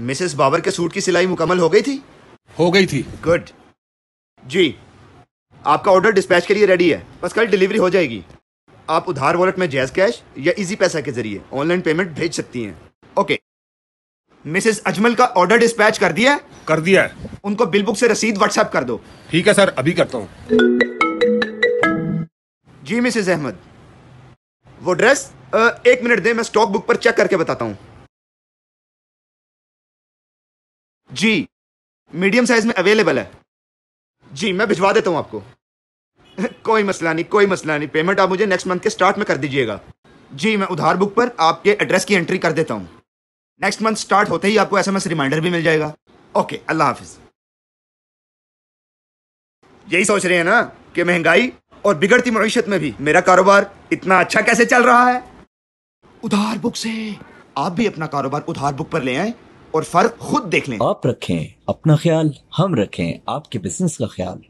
Mrs Babar के suit की सिलाई मुकम्मल हो गई थी? हो गई थी। गुड जी आपका ऑर्डर डिस्पैच के लिए रेडी है। बस कल डिलीवरी हो जाएगी। आप उधार वॉलेट में जैज कैश या इजी पैसा के ज़रिए ऑनलाइन पेमेंट भेज सकती हैं। ओके मिसेस अजमल का ऑर्डर डिस्पैच कर दिया है? कर दिया है। उनको बिल बुक से रसीद व्हाट्सएप कर दो। ठीक है सर अभी करता हूँ। जी मिसेस अहमद। वो ड्रेस एक मिनट दे मैं स्टॉक बुक पर चेक करके बताता हूँ। जी मीडियम साइज़ में अवेलेबल है। जी, मैं भिजवा देता हूँ आपको। कोई मसला नहीं, कोई मसला नहीं। पेमेंट आप मुझे नेक्स्ट मंथ के स्टार्ट में कर दीजिएगा। जी, मैं उधार बुक पर आपके एड्रेस की एंट्री कर देता हूँ। नेक्स्ट मंथ स्टार्ट होते ही आपको एसएमएस रिमाइंडर भी मिल जाएगा। ओके अल्लाह हाफिज। यही सोच रहे हैं ना कि महँगाई और बिगड़ती मीशत में भी मेरा कारोबार इतना अच्छा कैसे चल रहा है? उधार बुक से आप भी अपना कारोबार उधार बुक पर ले आए। और फ़र्क खुद देख लें। आप रखें अपना ख्याल, हम रखें आपके बिज़नेस का ख्याल।